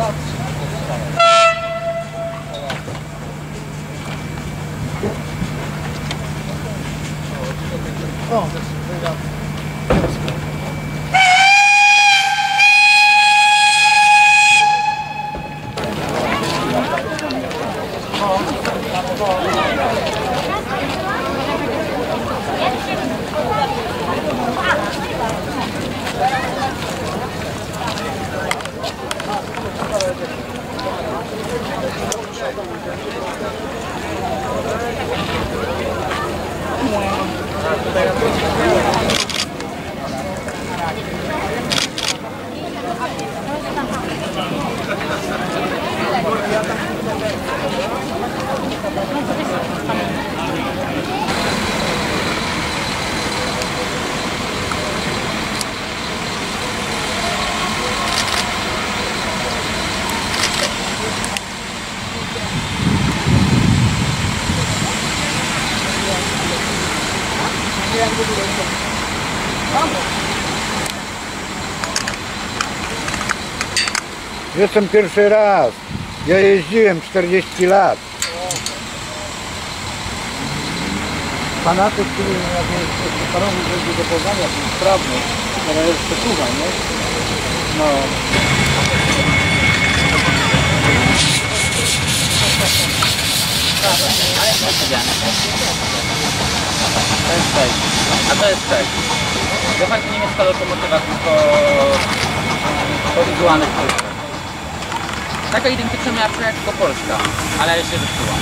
어. 어. Jestem pierwszy raz. Ja jeździłem 40 lat. Fanatyk, który jak jest parowy będzie do Poznania, był sprawny, teraz jest przesuwa, nie? No. To jest tak. A to jest tak. De facto niemiecka lokomotywa, tylko po wizualnych. Taka identyczna miała jak tylko polska, ale jeszcze zepsuła.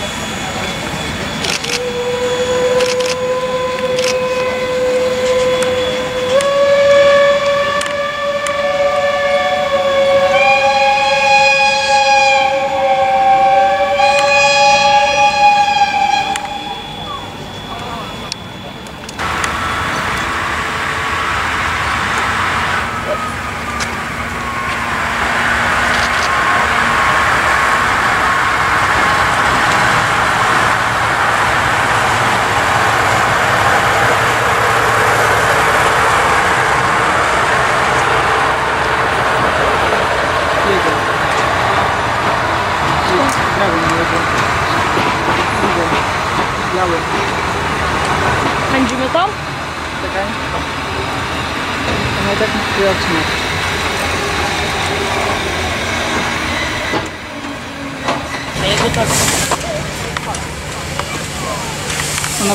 Pędzimy tak odcinać. A jego tak... Ona...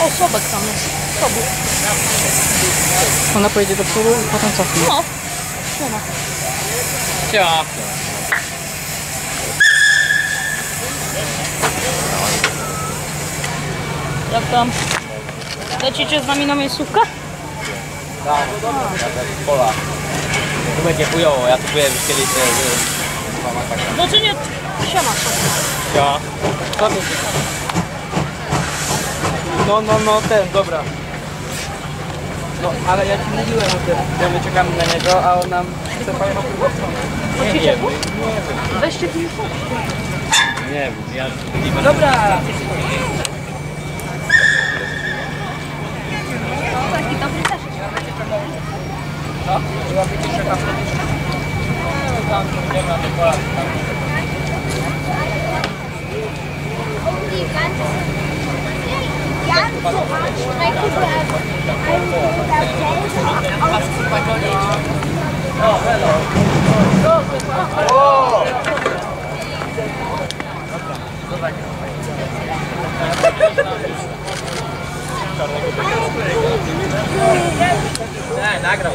O, słabek tam jest. Słabek. Ona pojedzie do przodu i potem cofnie. No. Siema. Ciao. Jak tam? Lecicie z nami na miejscówkę? Tak, pola. Tu będzie chujowo, ja tu byłem już kiedyś, taka. Znaczy nie... Siema. Ja. No, no, no, ten, dobra. No, ale ja ci mówiłem o tym, że my czekamy na niego, a on nam chce pojechać w drugą stronę. Nie wiem, Weźcie tu nie wiem, ja... Dobra! Taki dobry też. łapiecie szefa wtedy? Tam idziemy na te Polacy. tam. Não, é, dá grau.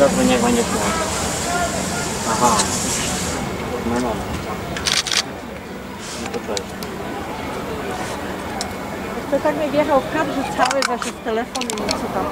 Zadzwoń jak będzie szło. Aha. No no. No to cześć. To tak mi wjechał w kadrze cały właśnie z telefonem i co tam.